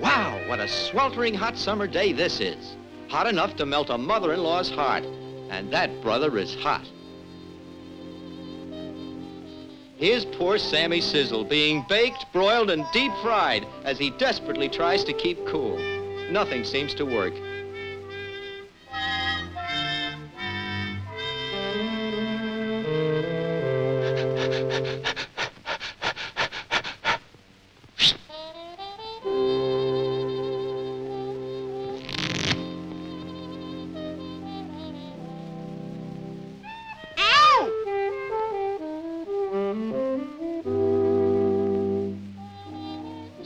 Wow, what a sweltering hot summer day this is. Hot enough to melt a mother-in-law's heart. And that brother is hot. Here's poor Sammy Sizzle being baked, broiled, and deep fried as he desperately tries to keep cool. Nothing seems to work.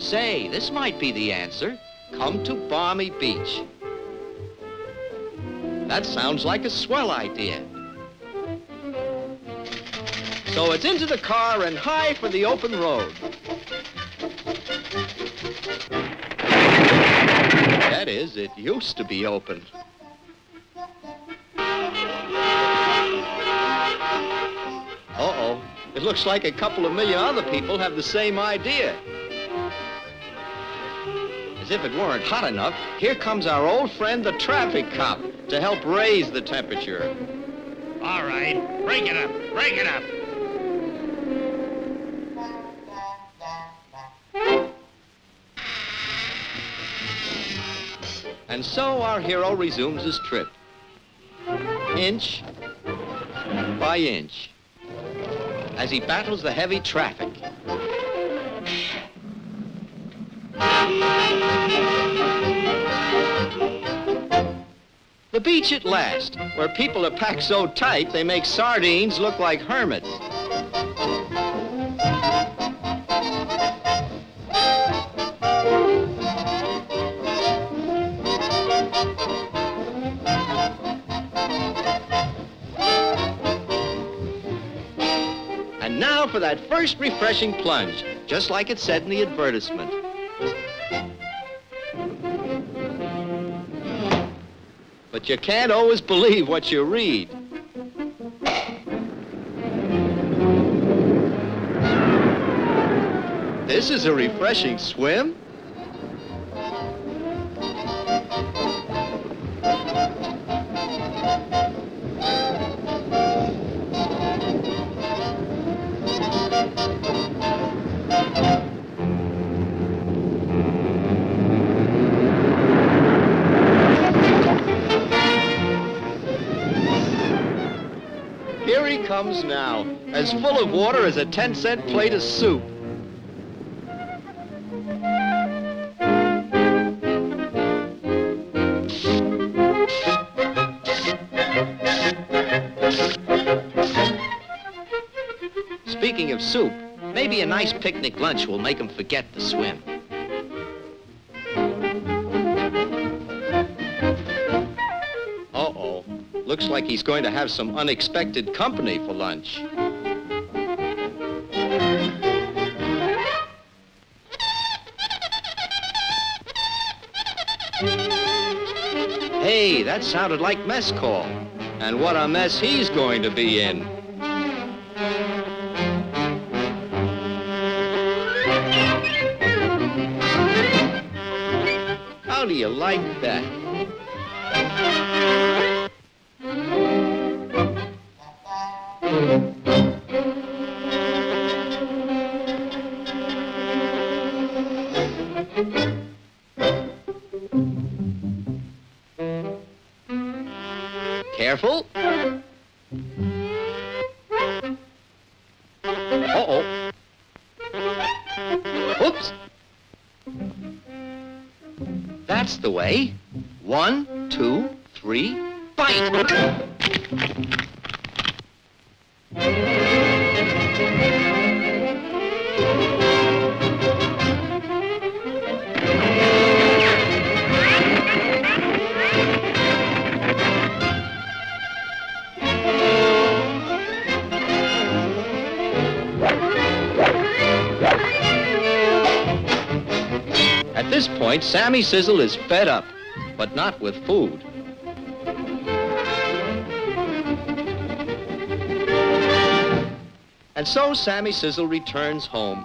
Say, this might be the answer. Come to Balmy Beach. That sounds like a swell idea. So it's into the car and high for the open road. That is, it used to be open. Uh-oh. It looks like a couple of million other people have the same idea. As if it weren't hot enough, here comes our old friend, the traffic cop, to help raise the temperature. All right, break it up, break it up. And so our hero resumes his trip. Inch by inch. As he battles the heavy traffic. The beach at last, where people are packed so tight they make sardines look like hermits. And now for that first refreshing plunge, just like it said in the advertisement. But you can't always believe what you read. This is a refreshing swim. Comes now, as full of water as a 10 cent plate of soup. Speaking of soup, maybe a nice picnic lunch will make him forget the swim. Looks like he's going to have some unexpected company for lunch. Hey, that sounded like mess call. And what a mess he's going to be in. How do you like that? Careful. Uh-oh. Oops. That's the way. One, two, three, bite. this point, Sammy Sizzle is fed up, but not with food. And so Sammy Sizzle returns home.